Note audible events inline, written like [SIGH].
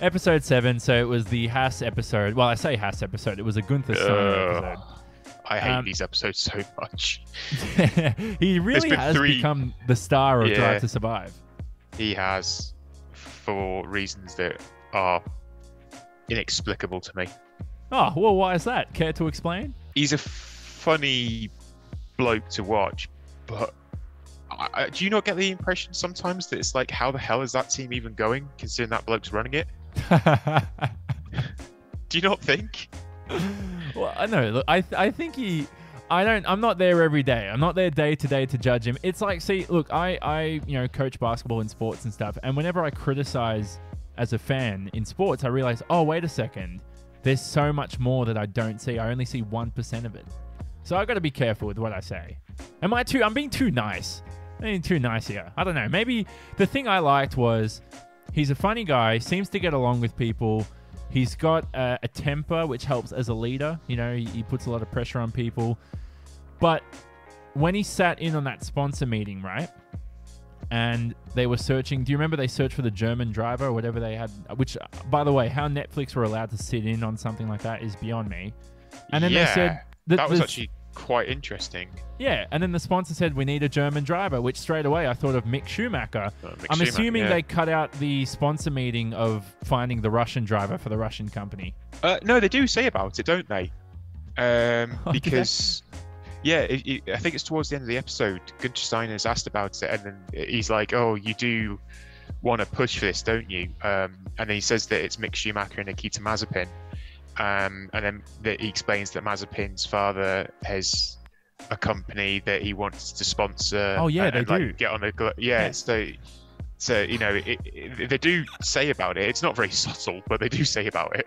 episode seven. So it was the Haas episode. Well, I say Haas episode. It was a Guenther Steiner Ugh. I hate Um, these episodes so much. [LAUGHS] he really has three- become the star of Yeah. Drive to Survive. He has, for reasons that are inexplicable to me. Oh well, why is that? Care to explain? He's a funny bloke to watch, but I, do you not get the impression sometimes that it's like, how the hell is that team even going, considering that bloke's running it? [LAUGHS] Do you not think? well, I know. Look, I I think he. I don't. I'm not there every day. I'm not there day to day to judge him. It's like, see, look, I I you know coach basketball and sports and stuff, and whenever I criticize as a fan in sports, I realize, oh wait a second, there's so much more that I don't see. I only see one percent of it. So I got to be careful with what I say. Am I too? I'm being too nice. I'm too nice here. I don't know. Maybe the thing I liked was he's a funny guy. Seems to get along with people. He's got a, a temper which helps as a leader. You know, he, he puts a lot of pressure on people. But when he sat in on that sponsor meeting, right? And they were searching. Do you remember they searched for the German driver or whatever they had? Which, by the way, how Netflix were allowed to sit in on something like that is beyond me. And then yeah, they said that, that was actually quite interesting. yeah. And then the sponsor said we need a German driver, which straight away I thought of Mick Schumacher. Uh, Mick I'm Schumacher, assuming yeah. they cut out the sponsor meeting of finding the Russian driver for the Russian company. Uh, no, they do say about it, don't they? Um, [LAUGHS] Oh, they? because yeah, it, it- I think it's towards the end of the episode. Guenther Steiner's asked about it, and then he's like, "Oh, you do want to push for this, don't you?" Um, and then he says that it's Mick Schumacher and Nikita Mazepin, um, and then that he explains that Mazepin's father has a company that he wants to sponsor. Oh, yeah, and, they and, like, do. get on the glo- yeah, Yeah. so. So you know, it, it, they do say about it. It's not very [LAUGHS] subtle, but they do say about it.